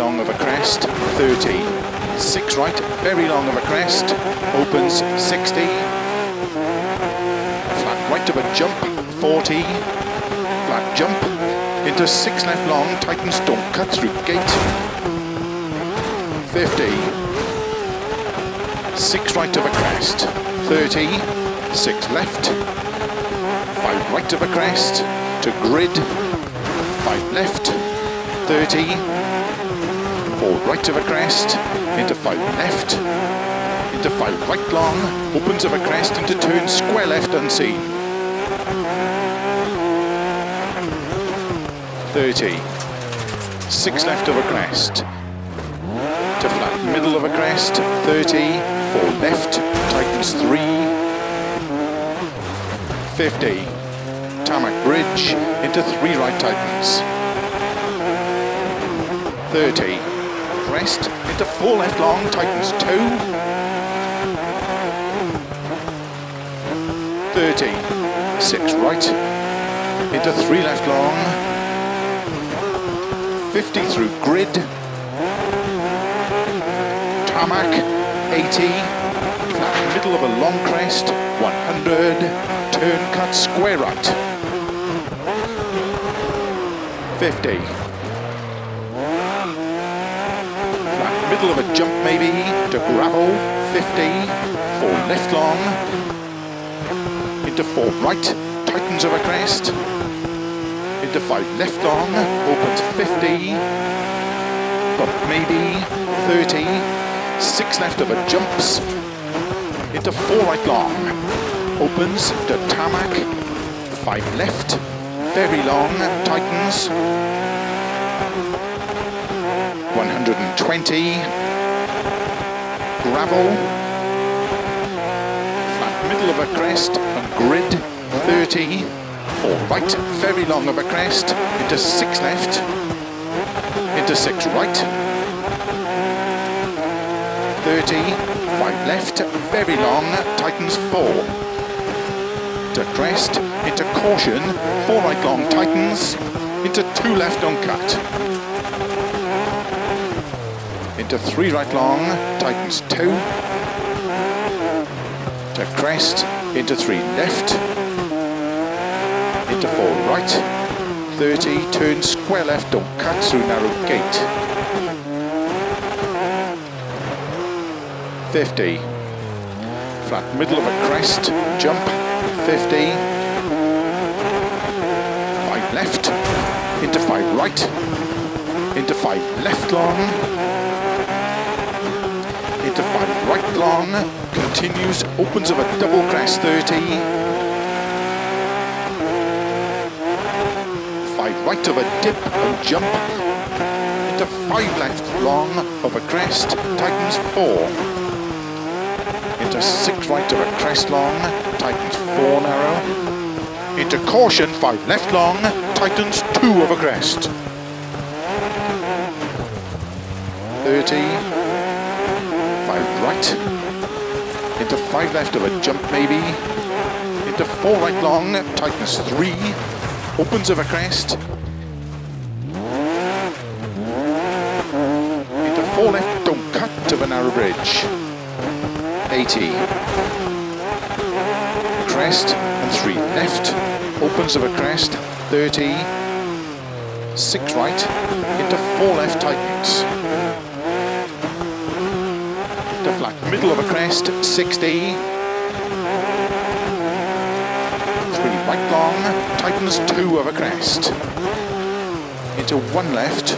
long of a crest, 30. Six right, very long of a crest, opens 60. Flat right of a jump, 40. Flat jump, into six left long, tightens, don't cut through gate. 50. Six right of a crest, 30. Six left. Five right of a crest, to grid. Five left, 30. Four right of a crest, into five left. Into five right long, opens of a crest into turn square left unseen. 30. Six left of a crest. To flat middle of a crest, 30. Four left, tightens three. 50. Tarmac bridge into three right tightens. 30. Crest into four left long, tightens two. 30. Six right into three left long. 50 through grid. Tarmac, 80. Flat middle of a long crest, 100. Turn cut square right. 50. Middle of a jump maybe, to gravel, 50. Four left long. Into four right, tightens of a crest into five left long, opens 50, but maybe 30, six left of a jumps, into four right long, opens to tarmac, five left, very long, tightens, 120, gravel, flat middle of a crest, and grid, 30, four right, very long of a crest, into six left, into six right, 30, five left, very long, tightens four, to crest, into caution, four right long, tightens, into two left on cut, into three right long, tightens two, to crest, into three left, into four right, 30, turn square left, don't cut through narrow gate. 50, flat middle of a crest, jump, 50, five left, into five right, into five left long, into five right long, continues, opens of a double crest, 30, Five right of a dip and jump into five left long of a crest, tightens four. Into six right of a crest long, tightens four narrow. Into caution, five left long, tightens two of a crest. 30, five right, into five left of a jump maybe, into four right long, tightens three, opens of a crest, into four left, don't cut to a narrow bridge, 80, crest and three left, opens of a crest, 30, six right, into four left. Tightens, middle of a crest, 60, Three right long, tightens two of a crest. Into one left.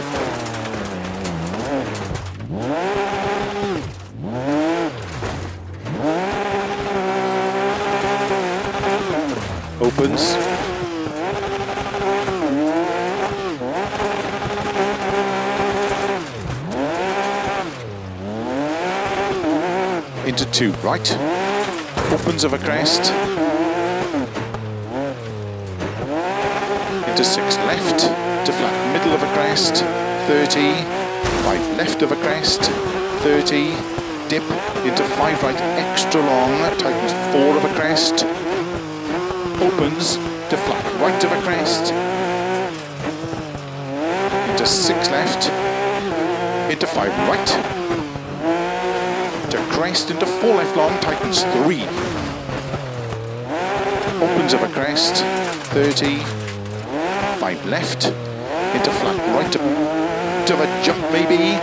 Opens. Into two right. Opens of a crest. into six left, to flat middle of a crest, 30, five left of a crest, 30, dip into five right extra long, tightens four of a crest, opens to flat right of a crest, into six left, into five right. To crest into four left long, tightens three. Opens of a crest, 30. Five left, into flat right to, a jump maybe,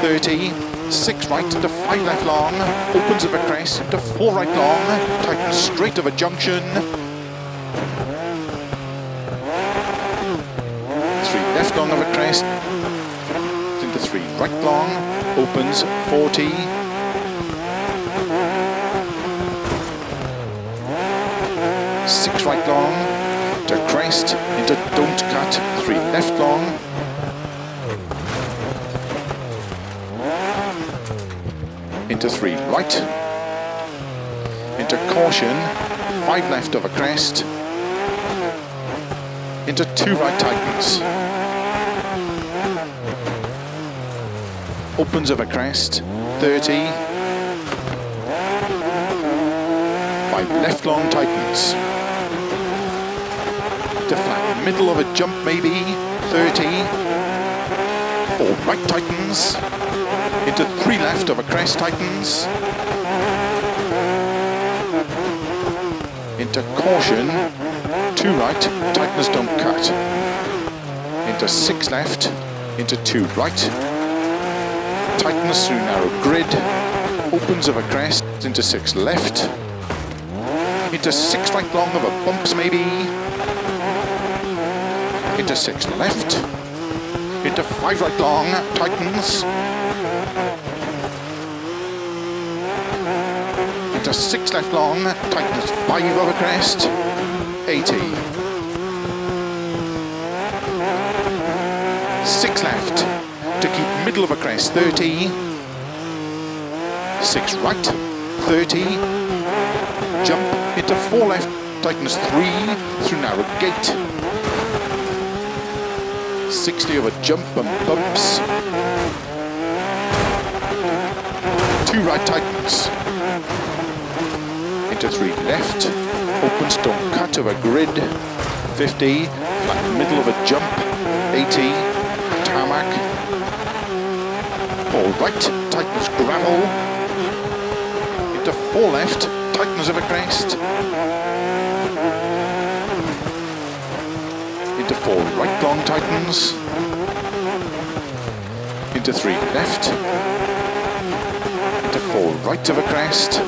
30. Six right into five left long, opens of a crest into four right long, tightens straight of a junction. Three left long of a crest, into three right long, opens 40. Right long, to crest, into don't cut, three left long. Into three right, into caution, five left of a crest, into two right tightens. opens of a crest, 30. Five left long tightens. Middle of a jump maybe, 30. Four right tightens, Into three left of a crest tightens, Into caution, two right, tightens don't cut. Into six left, into two right, tightens through narrow grid, opens of a crest into six left, into six right long of a bumps maybe, into six left, into five right long, tightens, into six left long, tightens five a crest, 80. Six left, to keep middle of a crest, 30. Six right, 30. Jump into four left, tightens three through narrow gate. 60 of a jump and bumps. Two right tightens. Into three left, opens don't cut of a grid. 50, flat middle of a jump. 80, tarmac, Four right, tightens gravel. Into four left, tightens of a crest. Into four right long tightens. Into three left. Into four right of a crest.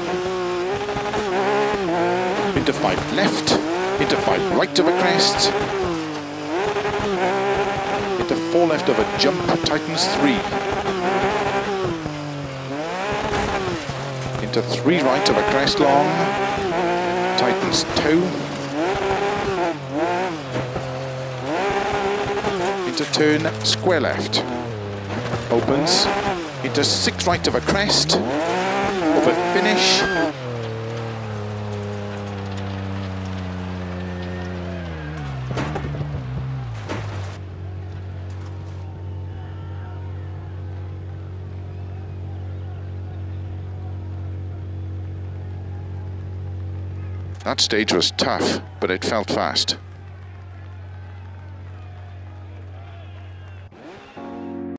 Into five left. Into five right of a crest. Into four left of a jump, tightens three. into three right of a crest long, tightens two, into turn square left, opens, into six right of a crest, of a finish, That stage was tough, but it felt fast.